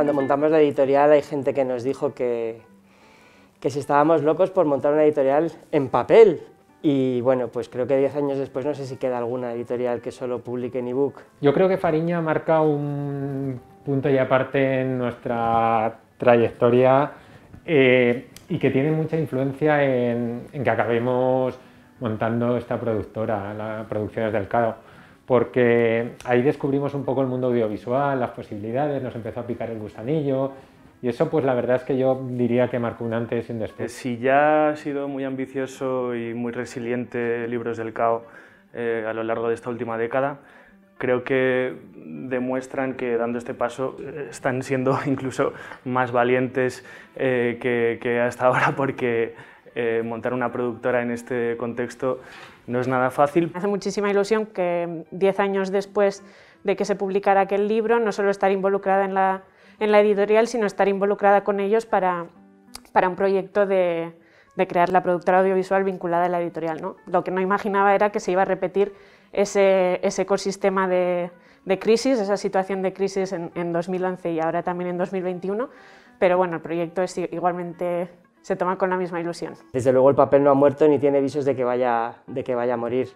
Cuando montamos la editorial hay gente que nos dijo que, que si estábamos locos por montar una editorial en papel. Y bueno, pues creo que 10 años después no sé si queda alguna editorial que solo publique en ebook. Yo creo que Fariña marca un punto y aparte en nuestra trayectoria eh, y que tiene mucha influencia en, en, que acabemos montando esta productora, la Producciones del Cado, porque ahí descubrimos un poco el mundo audiovisual, las posibilidades, nos empezó a picar el gusanillo y eso pues la verdad es que yo diría que marcó un antes y un después. Si ya ha sido muy ambicioso y muy resiliente Libros del Cao eh, a lo largo de esta última década, creo que demuestran que dando este paso eh, están siendo incluso más valientes eh, que, que, hasta ahora porque eh, montar una productora en este contexto no es nada fácil. Me hace muchísima ilusión que 10 años después de que se publicara aquel libro, no solo estar involucrada en la, en la editorial, sino estar involucrada con ellos para, para un proyecto de, de, crear la productora audiovisual vinculada a la editorial. ¿no? Lo que no imaginaba era que se iba a repetir ese, ese ecosistema de, de, crisis, esa situación de crisis en, en 2011 y ahora también en 2021, pero bueno, el proyecto es igualmente se toma con la misma ilusión. Desde luego el papel no ha muerto ni tiene visos de que vaya, de que vaya a morir.